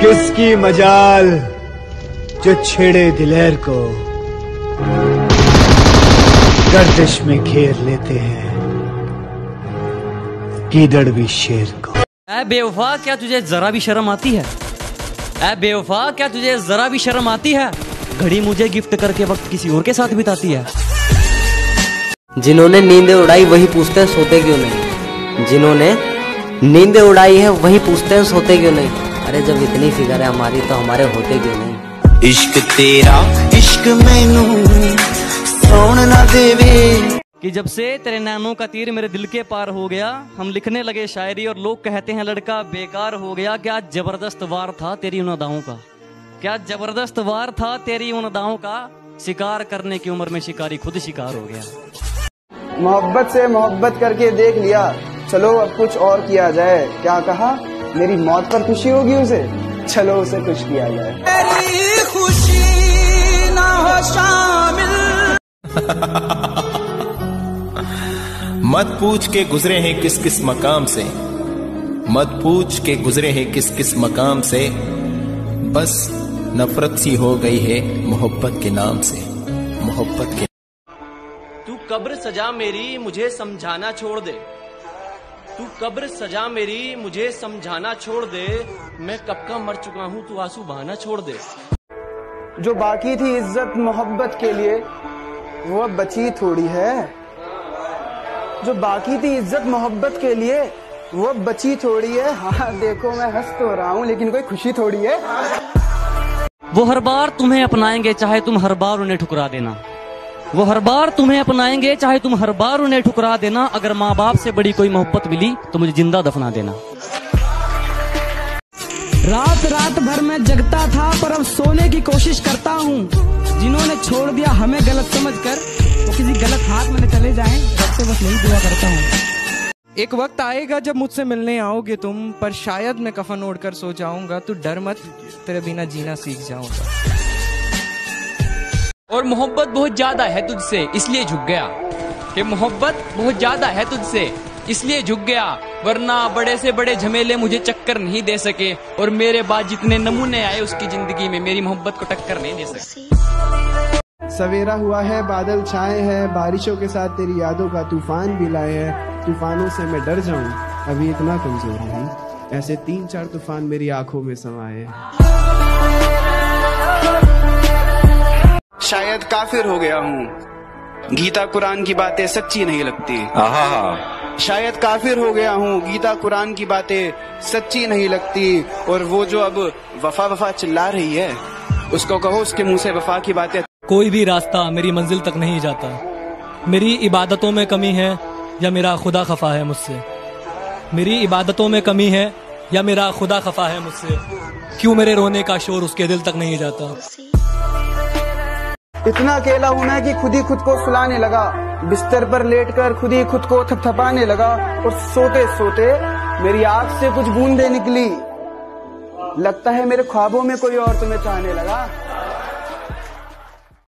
किसकी मजाल जो छेड़े दिलेर को गर्दिश में घेर लेते हैं? कीदड़ भी शेर को। ऐ बेवफा क्या तुझे जरा भी शर्म आती है? ऐ बेवफा क्या तुझे जरा भी शर्म आती है? घड़ी मुझे गिफ्ट करके वक्त किसी और के साथ बिताती है। जिन्होंने नींदें उड़ाई वही पूछते हैं सोते क्यों नहीं? जिन्होंने नींदें उड़ाई है वही पूछते हैं सोते क्यों नहीं? अरे जब इतनी फ़िक्र है हमारी तो हमारे होते क्यों नहीं? इश्क तेरा इश्क मैनू सौन ना देवे। कि जब से तेरे नैनों का तीर मेरे दिल के पार हो गया हम लिखने लगे शायरी और लोग कहते हैं लड़का बेकार हो गया क्या ज़बरदस्त वार था तेरी उन अदाओं का? क्या ज़बरदस्त वार था तेरी उन अदाओं का? शिकार करने की उम्र में शिकारी खुद शिकार हो गया। मोहब्बत से मोहब्बत करके देख लिया चलो अब कुछ और किया जाए क्या कहा? मेरी मौत पर खुशी होगी उसे? चलो उसे कुछ किया जाए। तेरी खुशी ना हो शामिल मत पूछ के गुजरे हैं किस किस मकाम से। मत पूछ के गुजरे हैं किस किस मकाम से। बस नफरत सी हो गई है मोहब्बत के नाम से। मोहब्बत के तू कब्र सजा मेरी मुझे समझाना छोड़ दे। तू कब्र सजा मेरी मुझे समझाना छोड़ दे। मैं कब का मर चुका हूँ तू आँसू बहाना छोड़ दे। जो बाकी थी इज़्ज़त मोहब्बत के लिए वो अब बची थोड़ी है। जो बाकी थी इज़्ज़त मोहब्बत के लिए वो अब बची थोड़ी है। हाँ देखो मैं हंस तो रहा हूँ लेकिन कोई खुशी थोड़ी है। वो हर बार तुम्हें अपनाएँगे चाहे तुम हर बार उन्हें ठुकरा देना। वो हर बार तुम्हें अपनाएँगे, चाहे तुम हर बार उन्हें ठुकरा देना। अगर माँ बाप से बड़ी कोई मोहब्बत मिली तो मुझे ज़िंदा दफना देना। रात रात भर मैं जगता था, पर अब सोने की कोशिश करता हूँ। जिन्होंने छोड़ दिया हमें गलत समझ कर वो किसी गलत हाथ में चले जाए रब से बस यही दुआ करता हूँ। एक वक्त आएगा जब मुझसे मिलने आओगे तुम, पर शायद मैं कफन ओढ़ कर सो जाऊँगा। तू डर मत, तेरे बिना जीना सीख जाऊँगा। और मोहब्बत बहुत ज़्यादा है तुझसे, इसलिए झुक गया। कि मोहब्बत बहुत ज़्यादा है तुझसे, इसलिए झुक गया। वरना बड़े से बड़े झमेले मुझे चक्कर नहीं दे सके, और मेरे बाद जितने नमूने आए उसकी ज़िंदगी में मेरी मोहब्बत को टक्कर नहीं दे सके। सवेरा हुआ है, बादल छाए हैं, बारिशों के साथ तेरी यादों का तूफ़ान भी लाए हैं। तूफानों से मैं डर जाऊँ, अभी इतना कमज़ोर नहीं ऐसे तीन चार तूफ़ान मेरी आँखों में समाए शायद काफिर हो गया हूँ। गीता कुरान की बातें सच्ची नहीं लगती। शायद काफिर हो गया हूँ गीता कुरान की बातें सच्ची नहीं लगती और वो जो अब वफा वफा चिल्ला रही है उसको कहो उसके मुँह से वफा की बातें। कोई भी रास्ता मेरी मंजिल तक नहीं जाता। मेरी इबादतों में कमी है या मेरा खुदा खफा है मुझसे? मेरी इबादतों में कमी है या मेरा खुदा खफा है मुझसे? क्यों मेरे रोने का शोर उसके दिल तक नहीं जाता? इतना अकेला हूँ मैं कि खुद ही खुद को सुलाने लगा। बिस्तर पर लेटकर खुद ही खुद को थपथपाने लगा और सोते सोते मेरी आँख से कुछ बूंदे निकली। लगता है मेरे ख्वाबों में कोई और तुम्हें चाहने लगा।